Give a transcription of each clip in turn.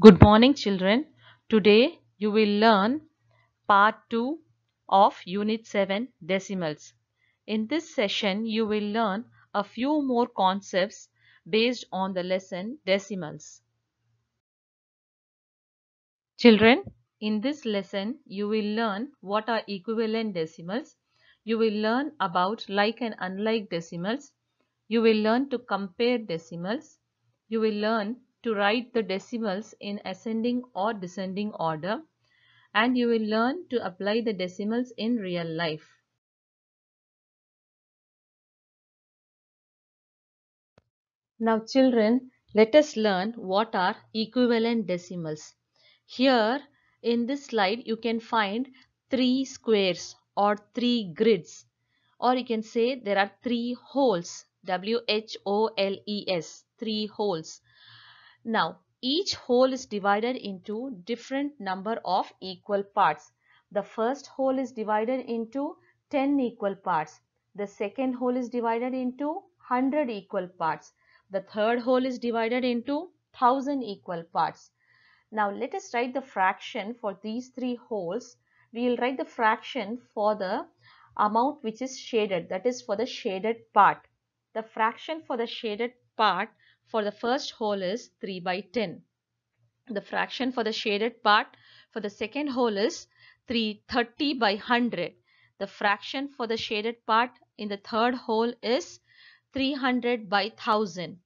Good morning children. Today you will learn part 2 of unit 7 decimals. In this session you will learn a few more concepts based on the lesson decimals. Children, in this lesson you will learn what are equivalent decimals. You will learn about like and unlike decimals. You will learn to compare decimals. You will learn to write the decimals in ascending or descending order and you will learn to apply the decimals in real life. Now children, let us learn what are equivalent decimals. Here in this slide you can find three squares or three grids or you can say there are three wholes W-H-O-L-E-S three wholes now, each whole is divided into different number of equal parts. The first whole is divided into 10 equal parts. The second whole is divided into 100 equal parts. The third whole is divided into 1000 equal parts. Now, let us write the fraction for these three wholes. We will write the fraction for the amount which is shaded, that is for the shaded part. The fraction for the shaded part for the first whole is 3 by 10. The fraction for the shaded part for the second whole is 330 by 100. The fraction for the shaded part in the third whole is 300 by 1000.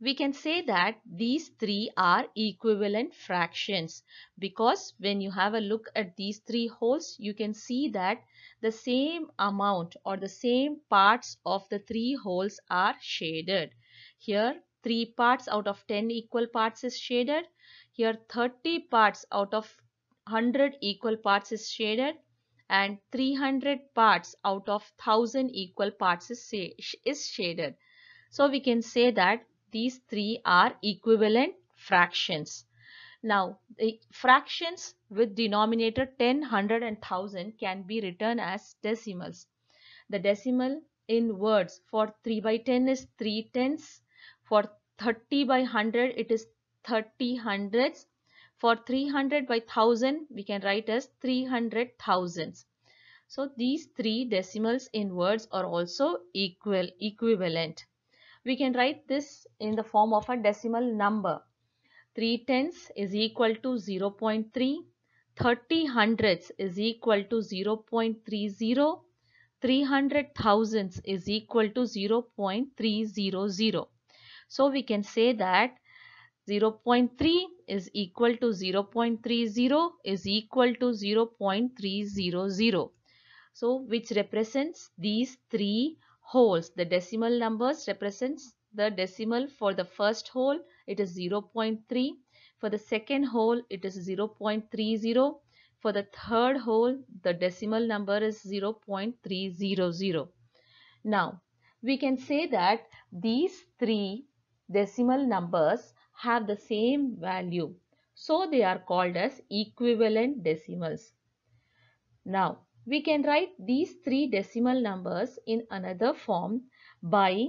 We can say that these three are equivalent fractions because when you have a look at these three wholes, you can see that the same amount or the same parts of the three wholes are shaded. Here 3 parts out of 10 equal parts is shaded. Here 30 parts out of 100 equal parts is shaded and 300 parts out of 1000 equal parts is, is shaded. So we can say that these three are equivalent fractions. Now the fractions with denominator 10, 100 and 1000 can be written as decimals. The decimal in words for 3 by 10 is 3 tenths for 30 by 100 it is 30 hundreds. For 300 by 1000 we can write as 300 thousands. So these three decimals in words are also equal equivalent. We can write this in the form of a decimal number. 3 tenths is equal to 0 0.3. 30 hundredths is equal to 0 0.30. 300 thousands is equal to 0 0.300. So we can say that 0.3 is equal to 0.30 is equal to 0.300. So which represents these three wholes. The decimal numbers represents the decimal for the first whole it is 0.3. For the second whole it is 0.30. For the third whole the decimal number is 0.300. Now we can say that these three decimal numbers have the same value. So they are called as equivalent decimals. Now we can write these three decimal numbers in another form by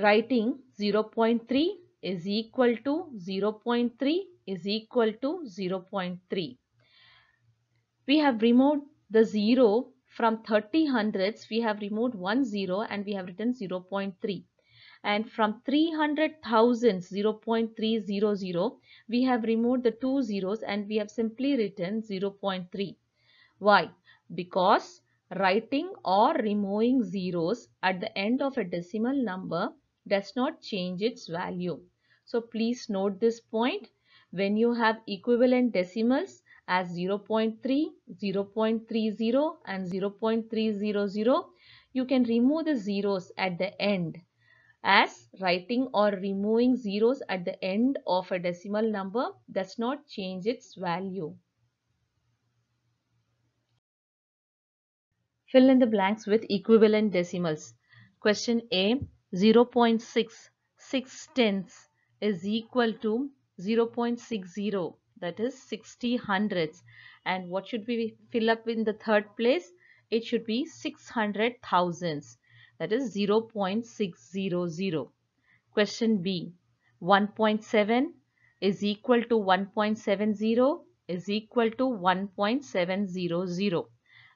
writing 0.3 is equal to 0.3 is equal to 0.3. We have removed the 0 from 30 hundredths. We have removed one 0 and we have written 0.3 and from 300 thousands 0.300 we have removed the two zeros and we have simply written 0.3 why? Because writing or removing zeros at the end of a decimal number does not change its value. So please note this point. When you have equivalent decimals as 0.3 0.30 and 0.300 you can remove the zeros at the end as writing or removing zeros at the end of a decimal number does not change its value. Fill in the blanks with equivalent decimals. Question A 0.6 6 tenths is equal to 0.60 that is 60 hundredths and what should we fill up in the third place? It should be 600 thousands that is 0.600. Question B 1.7 is equal to 1.70 is equal to 1.700.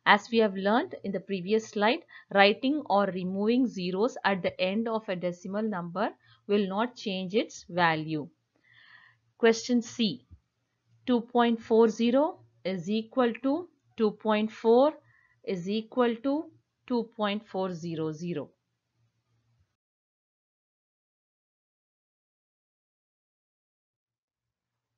As we have learned in the previous slide, writing or removing zeros at the end of a decimal number will not change its value. Question C. 2.40 is equal to 2.4 is equal to 2.400.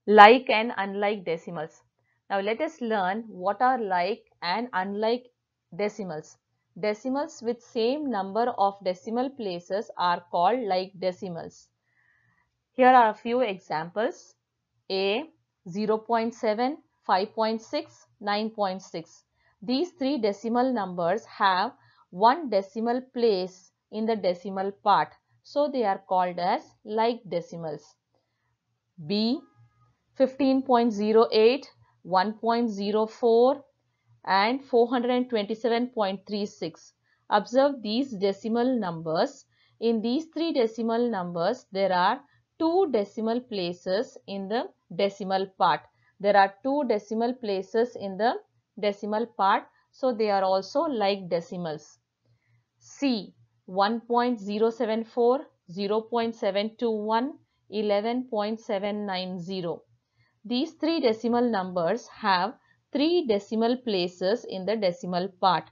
Like and unlike decimals. Now let us learn what are like and unlike decimals. Decimals with same number of decimal places are called like decimals. Here are a few examples. A 0.7, 5.6, 9.6. These three decimal numbers have one decimal place in the decimal part. So they are called as like decimals. B 15.08, 1.04 and 427.36. Observe these decimal numbers. In these three decimal numbers, there are two decimal places in the decimal part. There are two decimal places in the decimal part. So, they are also like decimals. C 1.074, 0.721, 11.790. These three decimal numbers have three decimal places in the decimal part.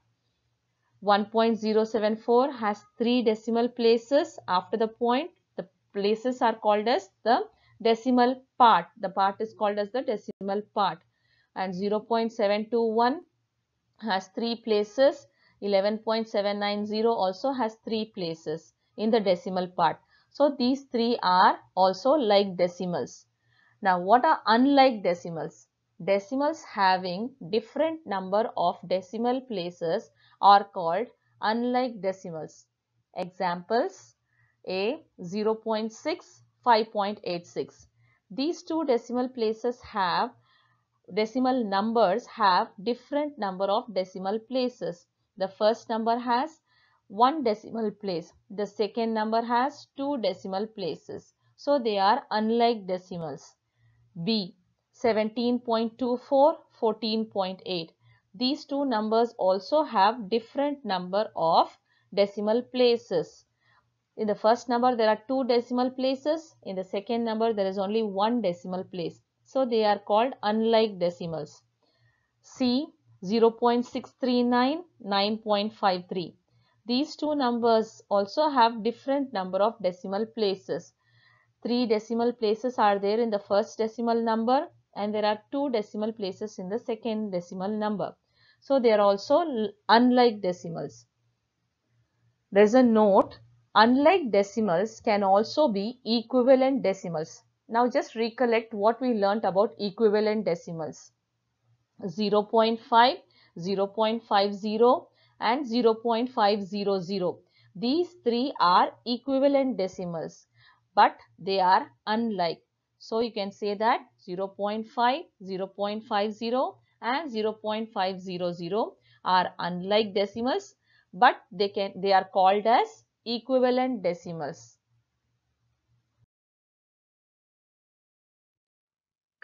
1.074 has three decimal places after the point. The places are called as the decimal part. The part is called as the decimal part. And 0.721 has three places. 11.790 also has three places in the decimal part. So these three are also like decimals. Now what are unlike decimals? Decimals having different number of decimal places are called unlike decimals. Examples A 0.6, 5.86. These two decimal places have decimal numbers have different number of decimal places. The first number has one decimal place. The second number has two decimal places. So they are unlike decimals. B 17.24 14.8 these two numbers also have different number of decimal places in the first number there are two decimal places in the second number there is only one decimal place so they are called unlike decimals c 0.639 9.53 these two numbers also have different number of decimal places three decimal places are there in the first decimal number and there are two decimal places in the second decimal number. So they are also unlike decimals. There is a note, unlike decimals can also be equivalent decimals. Now just recollect what we learnt about equivalent decimals. 0 0.5, 0 0.50 and 0 0.500. These three are equivalent decimals but they are unlike. So you can say that 0 0.5, 0 0.50 and 0 0.500 are unlike decimals but they can they are called as equivalent decimals.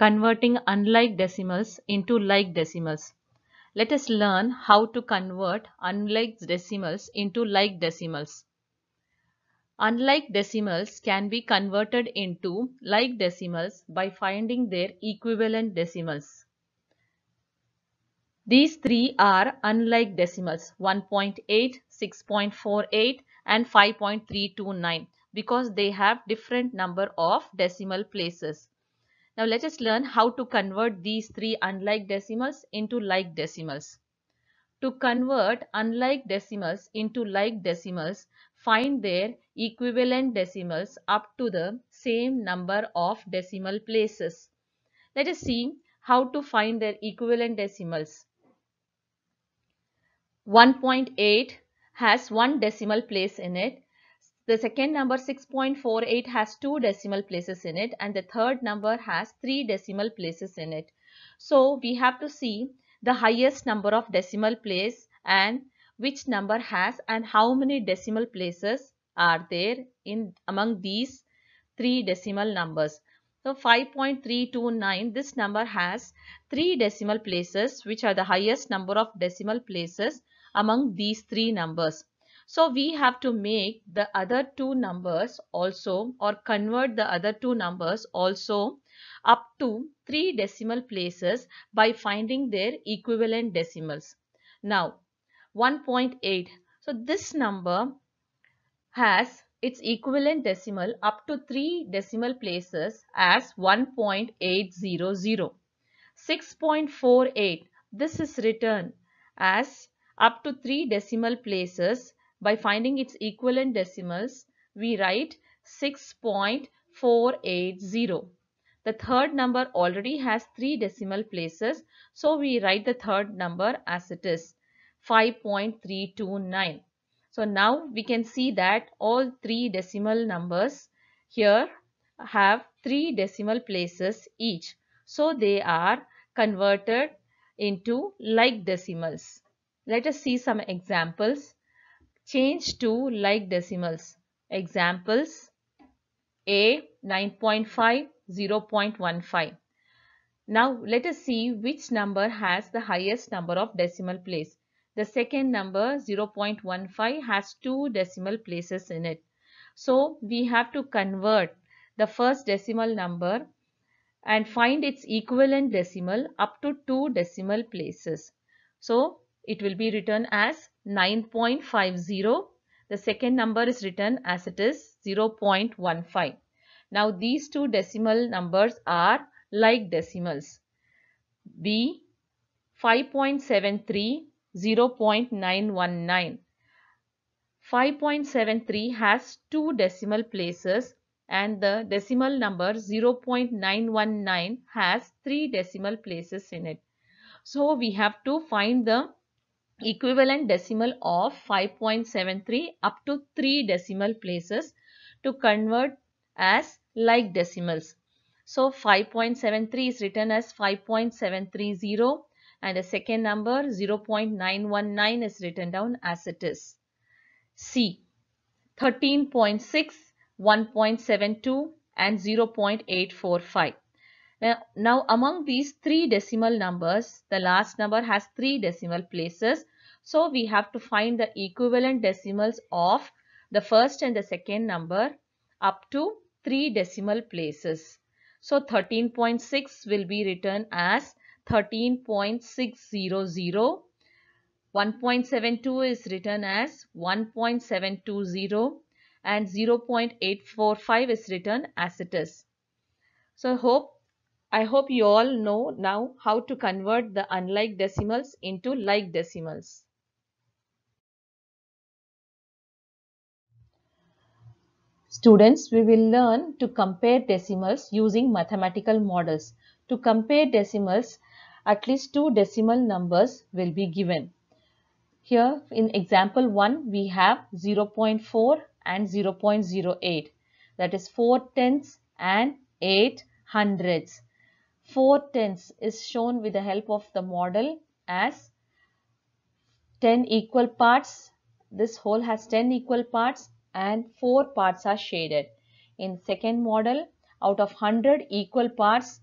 Converting unlike decimals into like decimals. Let us learn how to convert unlike decimals into like decimals. Unlike decimals can be converted into like decimals by finding their equivalent decimals. These three are unlike decimals 1.8, 6.48 and 5.329 because they have different number of decimal places. Now let us learn how to convert these three unlike decimals into like decimals. To convert unlike decimals into like decimals, find their equivalent decimals up to the same number of decimal places. Let us see how to find their equivalent decimals. 1.8 has one decimal place in it. The second number 6.48 has two decimal places in it and the third number has three decimal places in it. So we have to see the highest number of decimal place and which number has and how many decimal places are there in among these three decimal numbers. So 5.329 this number has three decimal places which are the highest number of decimal places among these three numbers. So we have to make the other two numbers also or convert the other two numbers also up to three decimal places by finding their equivalent decimals. Now 1.8 so this number has its equivalent decimal up to 3 decimal places as 1.800. 6.48 this is written as up to 3 decimal places by finding its equivalent decimals we write 6.480. The third number already has 3 decimal places so we write the third number as it is 5.329. So now we can see that all three decimal numbers here have three decimal places each. So they are converted into like decimals. Let us see some examples. Change to like decimals. Examples A 9.5 0.15. Now let us see which number has the highest number of decimal place. The second number 0.15 has two decimal places in it. So we have to convert the first decimal number and find its equivalent decimal up to two decimal places. So it will be written as 9.50. The second number is written as it is 0.15. Now these two decimal numbers are like decimals. B 5.73 0.919. 5.73 has two decimal places and the decimal number 0.919 has three decimal places in it. So we have to find the equivalent decimal of 5.73 up to 3 decimal places to convert as like decimals. So 5.73 is written as 5.730 and the second number 0.919 is written down as it is. C 13.6, 1.72 and 0.845. Now, now among these three decimal numbers, the last number has three decimal places. So we have to find the equivalent decimals of the first and the second number up to three decimal places. So 13.6 will be written as 13.600. 1.72 is written as 1.720 and 0.845 is written as it is. So hope I hope you all know now how to convert the unlike decimals into like decimals. Students, we will learn to compare decimals using mathematical models. To compare decimals, at least two decimal numbers will be given. Here in example 1 we have 0.4 and 0.08 that is 4 tenths and 8 hundredths. 4 tenths is shown with the help of the model as 10 equal parts. This whole has 10 equal parts and 4 parts are shaded. In second model out of 100 equal parts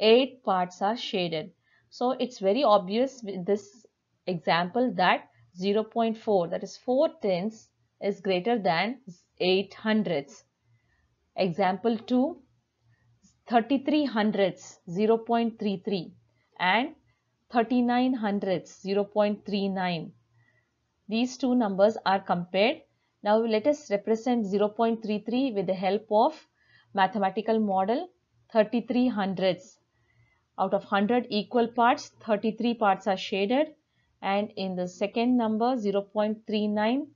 8 parts are shaded. So it's very obvious with this example that 0.4 that is 4 tenths is greater than 8 hundredths. Example 2 33 hundredths 0.33 and 39 hundredths 0.39. These two numbers are compared. Now let us represent 0.33 with the help of mathematical model 33 hundredths out of 100 equal parts, 33 parts are shaded and in the second number 0.39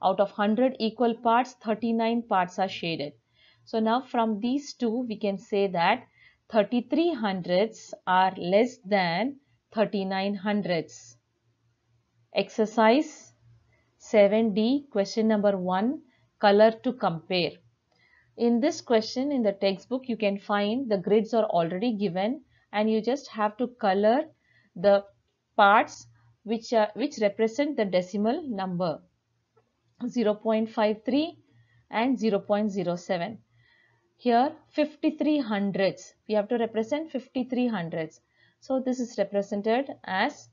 out of 100 equal parts, 39 parts are shaded. So now from these two we can say that 33 hundredths are less than 39 hundredths. Exercise 7D question number 1 color to compare. In this question in the textbook you can find the grids are already given and you just have to color the parts which are which represent the decimal number 0.53 and 0.07 here 53 hundreds. We have to represent 53 hundreds. So this is represented as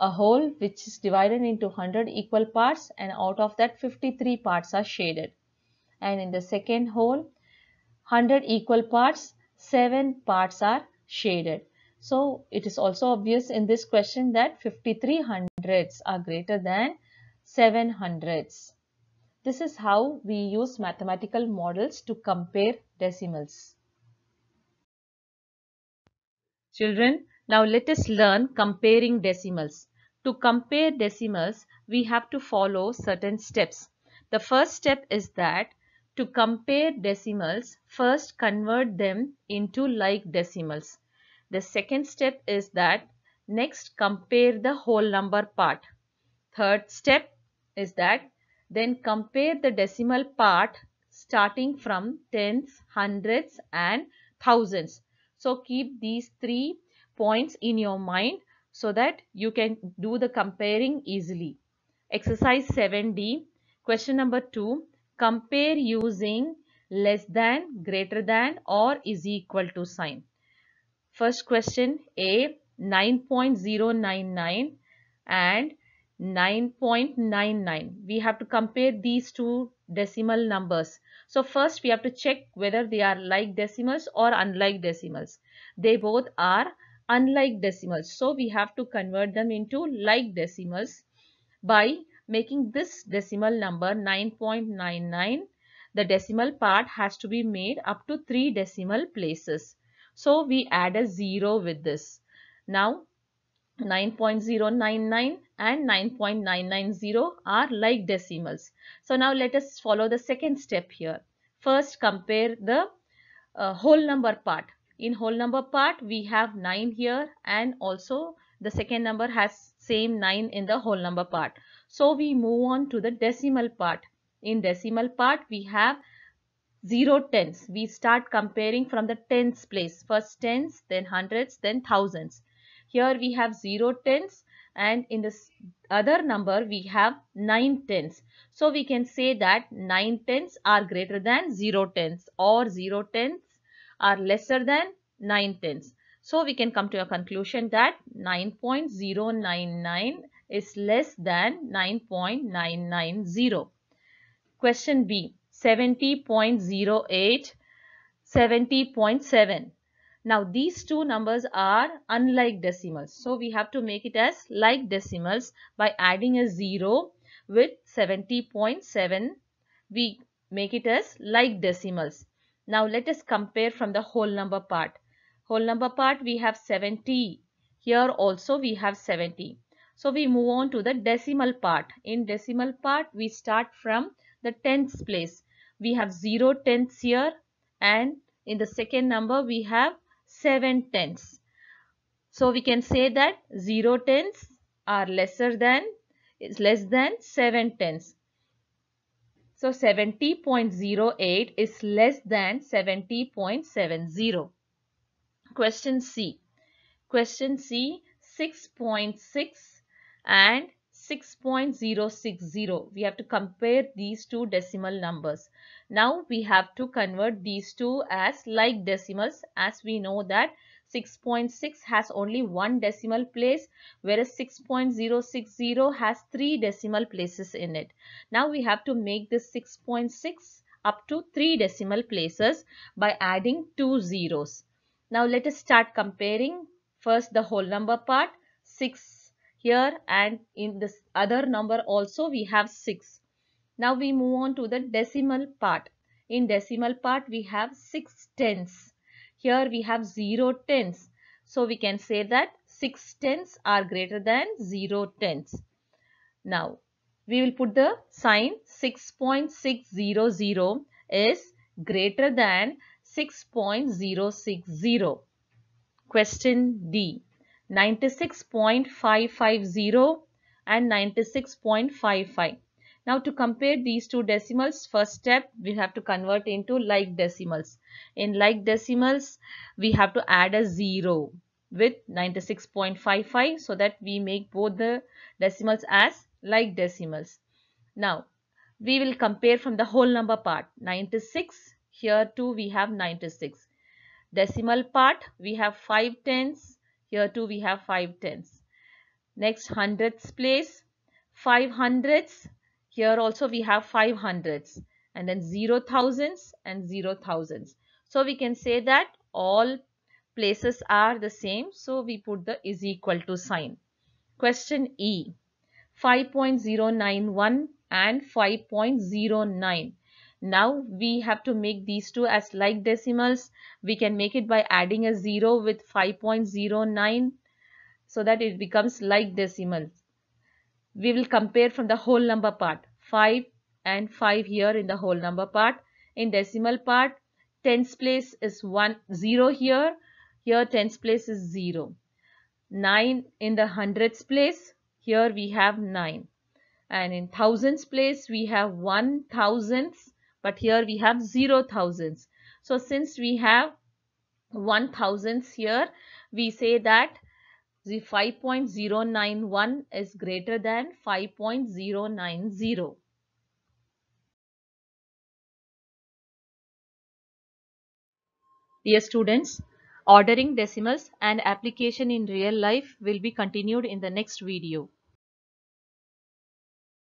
a whole which is divided into 100 equal parts and out of that 53 parts are shaded. And in the second whole 100 equal parts 7 parts are shaded. So it is also obvious in this question that 53 hundreds are greater than 7 hundreds. This is how we use mathematical models to compare decimals. Children, now let us learn comparing decimals. To compare decimals, we have to follow certain steps. The first step is that to compare decimals, first convert them into like decimals. The second step is that next compare the whole number part. Third step is that then compare the decimal part starting from tens, hundreds and thousands. So keep these three points in your mind so that you can do the comparing easily. Exercise 7D, question number 2. Compare using less than, greater than or is equal to sign. First question A 9.099 and 9.99. We have to compare these two decimal numbers. So first we have to check whether they are like decimals or unlike decimals. They both are unlike decimals. So we have to convert them into like decimals by making this decimal number 9.99. The decimal part has to be made up to 3 decimal places. So we add a 0 with this. Now 9.099 and 9.990 are like decimals. So now let us follow the second step here. First compare the uh, whole number part. In whole number part we have 9 here and also the second number has same 9 in the whole number part. So we move on to the decimal part. In decimal part we have 0 tens. We start comparing from the tens place. First tens, then hundreds, then thousands. Here we have 0 tens and in this other number we have 9 tens. So we can say that 9 tens are greater than 0 tens or 0 tens are lesser than 9 tens. So we can come to a conclusion that 9.099 is less than 9.990. Question B 70.08 70.7 now these two numbers are unlike decimals. So we have to make it as like decimals by adding a 0 with 70.7. We make it as like decimals. Now let us compare from the whole number part. Whole number part we have 70. Here also we have 70. So we move on to the decimal part. In decimal part we start from the tens place. We have 0 tenths here and in the second number we have 7 tenths. So we can say that 0 tenths are lesser than is less than 7 tenths. So 70.08 is less than 70.70. Question C. Question C 6.6 .6 and 6.060. We have to compare these two decimal numbers. Now we have to convert these two as like decimals as we know that 6.6 .6 has only one decimal place whereas 6.060 has three decimal places in it. Now we have to make this 6.6 .6 up to three decimal places by adding two zeros. Now let us start comparing first the whole number part 6 here and in this other number also we have 6. Now we move on to the decimal part. In decimal part we have 6 tenths. Here we have 0 tenths. So we can say that 6 tenths are greater than 0 tenths. Now we will put the sign 6.600 is greater than 6.060. Question D 96.550 and 96.55. Now to compare these two decimals, first step we have to convert into like decimals. In like decimals, we have to add a 0 with 96.55 so that we make both the decimals as like decimals. Now, we will compare from the whole number part. 96, here too we have 96 decimal part we have 5 tenths here too we have 5 tenths next hundredths place 5 hundredths here also we have 5 hundredths and then 0 thousands and 0 thousands. So we can say that all places are the same. So we put the is equal to sign. Question e 5.091 and 5.09 now we have to make these two as like decimals. We can make it by adding a 0 with 5.09 so that it becomes like decimals. We will compare from the whole number part 5 and 5 here in the whole number part. In decimal part tens place is 1 0 here. Here tens place is 0. 9 in the hundreds place. Here we have 9 and in thousands place we have one thousandths but here we have zero thousands. So since we have one thousandths here, we say that the 5.091 is greater than 5.090. Dear students, ordering decimals and application in real life will be continued in the next video.